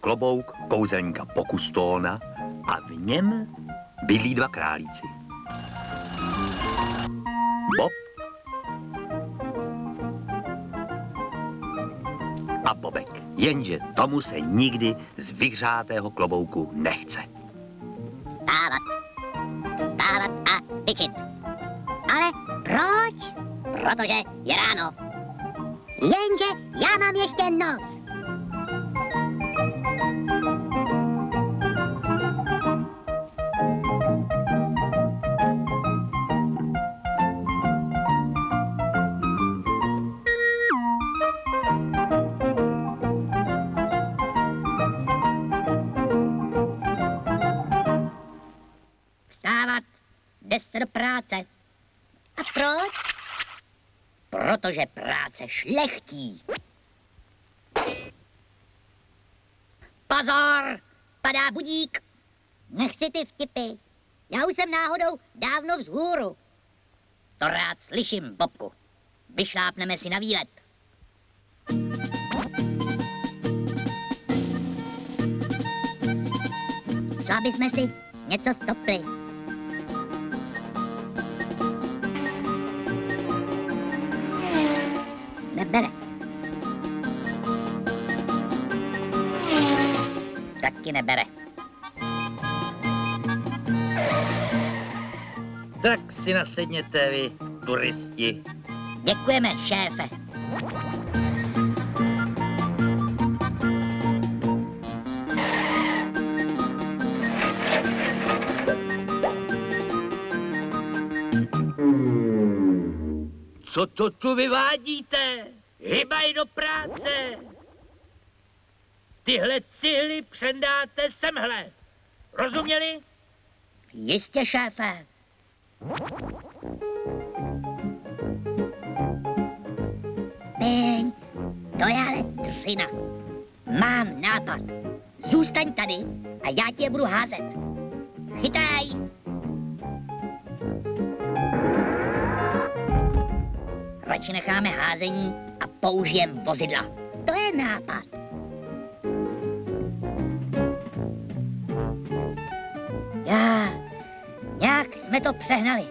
klobouk kouzelníka Pokustóna a v něm bydlí dva králíci. Bob a Bobek. Jenže tomu se nikdy z vyhřátého klobouku nechce. Vstávat. Vstávat a cvičit. Ale proč? Protože je ráno. Jenže já mám ještě noc. Se do práce. A proč? Protože práce šlechtí. Pozor, padá budík. Nechci ty vtipy. Já už jsem náhodou dávno vzhůru. To rád slyším, Bobku. Vyšlápneme si na výlet. Co bychom si něco stopli? Nebere. Taky nebere. Tak si nasedněte vy, turisti. Děkujeme, šéfe. Co to tu vyvádíte? Hybaj do práce! Tyhle cihly přendáte semhle. Rozuměli? Jistě, šéfe. Peň, to je ale dřina. Mám nápad. Zůstaň tady a já tě budu házet. Chytaj! Radši necháme házení a použijem vozidla. To je nápad. Já, nějak jsme to přehnali.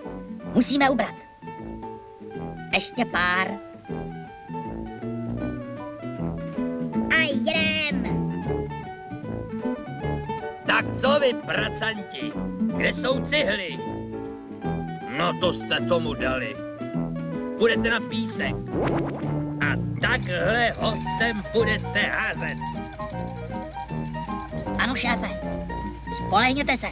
Musíme ubrat. Ještě pár. A jedem! Tak co vy, pracanti? Kde jsou cihly? No to jste tomu dali. Půjdete na písek. Takhle ho sem budete házet. Ano, šéfe. Spolehněte se.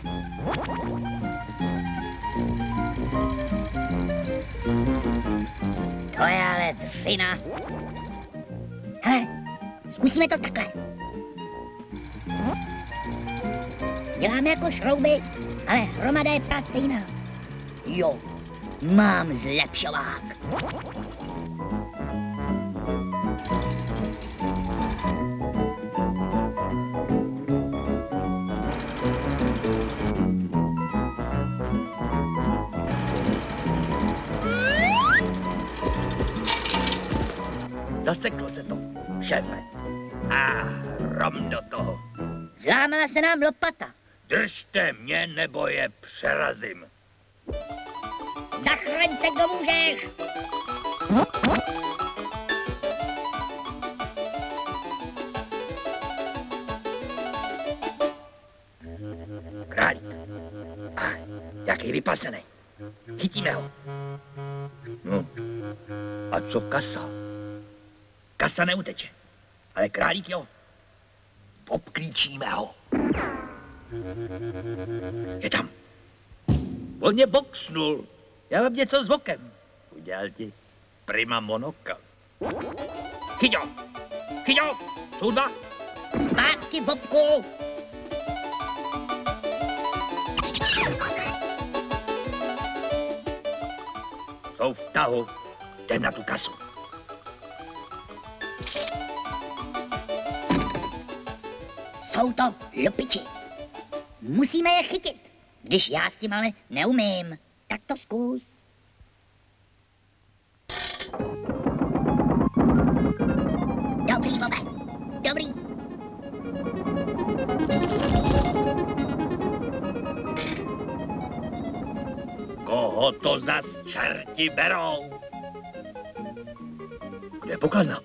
To je ale dřina. Hele, zkusíme to takhle. Děláme jako šrouby, ale hromada je prát stejná. Jo, mám zlepšovák. Zaseklo se to, šéfe. A rom do toho. Zlámala se nám lopata. Držte mě, nebo je přerazím. Zachraň se, kdo můžeš! Králík. A jaký vypasený. Chytíme ho. No. A co kasa? Kasa neuteče. Ale králík jo. Obklíčíme ho. Je tam. On mě boxnul. Já mám něco s vokem. Udělal ti prima monoka. Chyť ho. Chyť ho. Jsou dva. Zpátky, Bobku! Jsou v tahu. Jdem na tu kasu. Jsou to lupiči. Musíme je chytit, když já s tím ale neumím. Tak to zkus. Dobrý, Bobe. Dobrý. Koho to zas čerti berou? Kde je pokladna?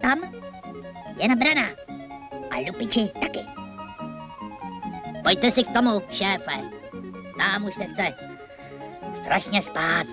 Tam je na. A lupiči taky. Pojďte si k tomu, šéfe. Nám už se chce strašně spát.